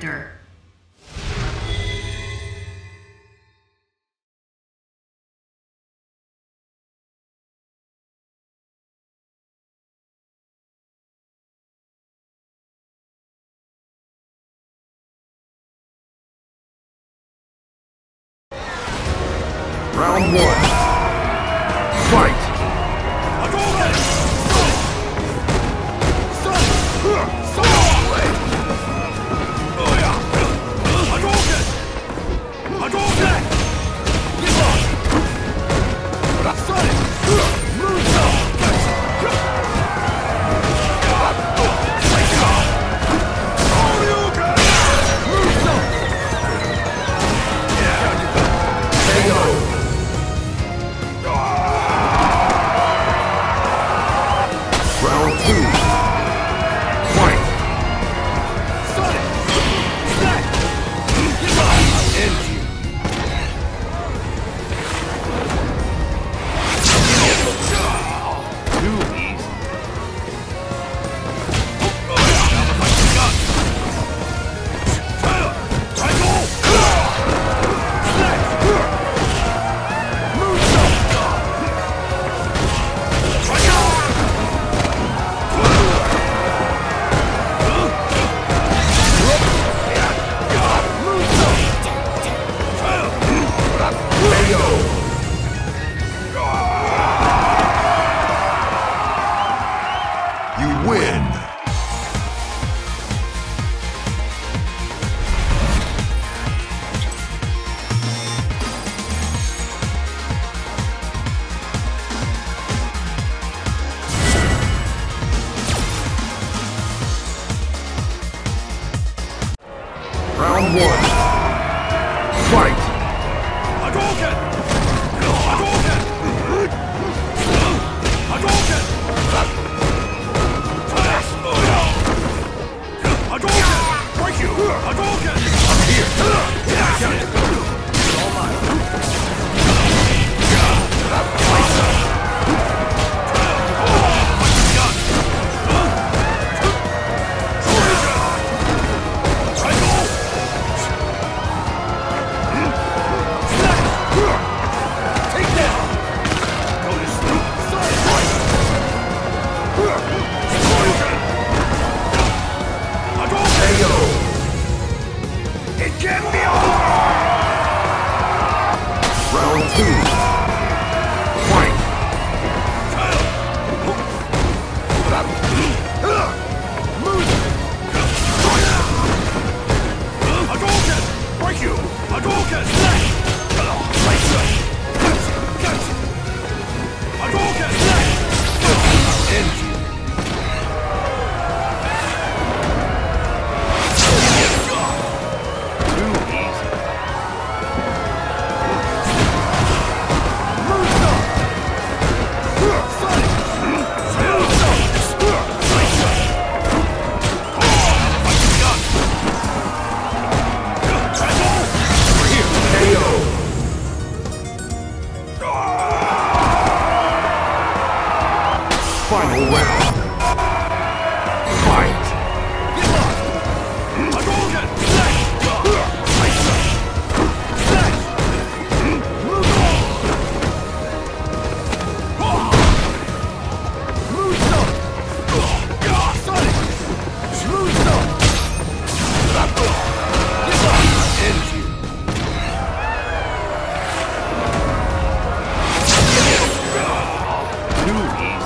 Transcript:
character. Round one. Fight! You win! Round one. Too